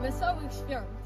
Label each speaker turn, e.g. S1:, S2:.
S1: wesołych świąt.